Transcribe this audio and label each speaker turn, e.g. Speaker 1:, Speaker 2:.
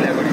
Speaker 1: la